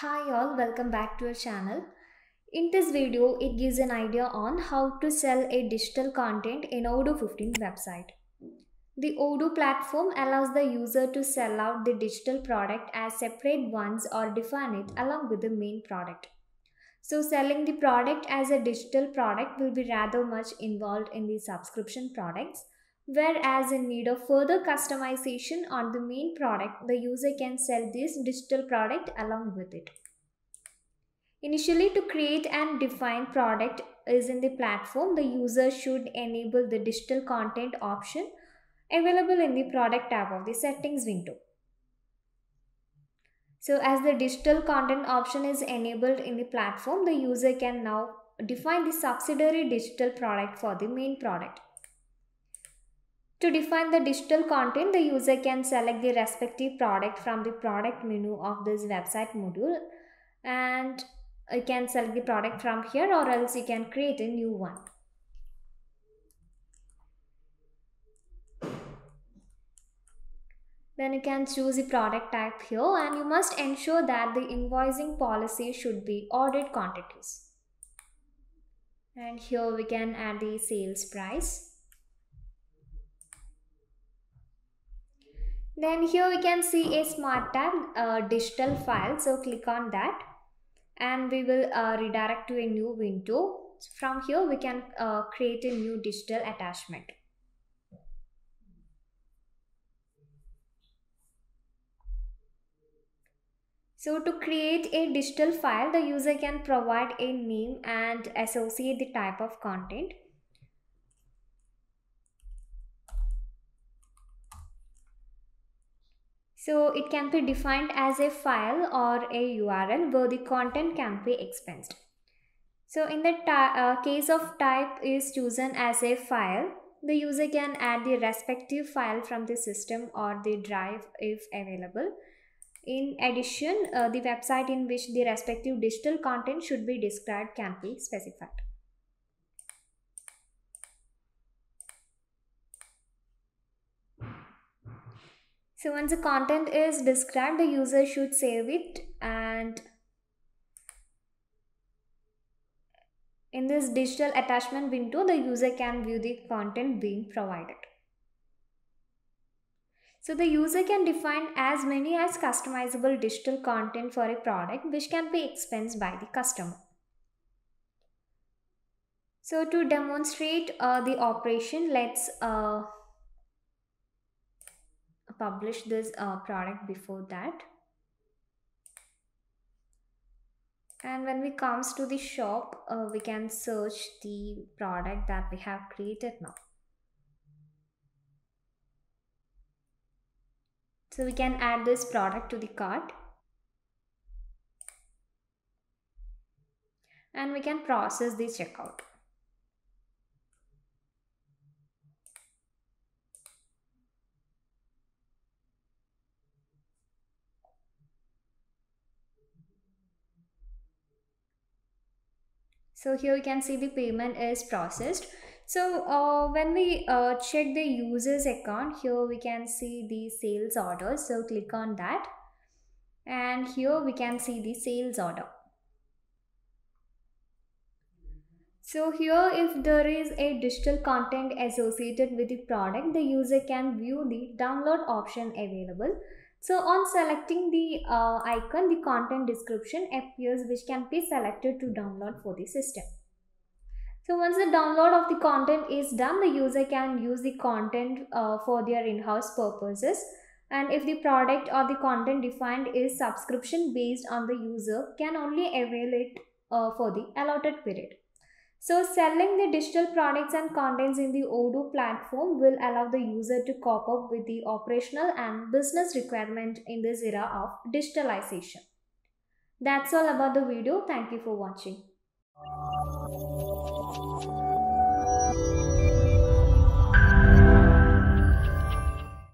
Hi all, welcome back to our channel. In this video, it gives an idea on how to sell a digital content in Odoo 15 website. The Odoo platform allows the user to sell out the digital product as separate ones or define it along with the main product. So selling the product as a digital product will be rather much involved in the subscription products Whereas in need of further customization on the main product, the user can sell this digital product along with it. Initially to create and define product is in the platform, the user should enable the digital content option available in the product tab of the settings window. So as the digital content option is enabled in the platform, the user can now define the subsidiary digital product for the main product. To define the digital content, the user can select the respective product from the product menu of this website module and you can select the product from here or else you can create a new one. Then you can choose the product type here and you must ensure that the invoicing policy should be ordered quantities. And here we can add the sales price. Then here we can see a smart tab uh, digital file. So click on that and we will uh, redirect to a new window. From here we can uh, create a new digital attachment. So to create a digital file, the user can provide a name and associate the type of content. So it can be defined as a file or a URL where the content can be expensed. So in the uh, case of type is chosen as a file, the user can add the respective file from the system or the drive if available. In addition, uh, the website in which the respective digital content should be described can be specified. So once the content is described, the user should save it and in this digital attachment window, the user can view the content being provided. So the user can define as many as customizable digital content for a product which can be expensed by the customer. So to demonstrate uh, the operation, let's uh, publish this uh, product before that. And when we comes to the shop uh, we can search the product that we have created now. So we can add this product to the cart. And we can process the checkout So here you can see the payment is processed. So uh, when we uh, check the user's account, here we can see the sales order. So click on that. And here we can see the sales order. So here if there is a digital content associated with the product, the user can view the download option available. So on selecting the uh, icon, the content description appears which can be selected to download for the system. So once the download of the content is done, the user can use the content uh, for their in-house purposes. And if the product or the content defined is subscription based on the user can only avail it uh, for the allotted period. So selling the digital products and contents in the Odoo platform will allow the user to cope up with the operational and business requirement in this era of digitalization. That's all about the video. Thank you for watching.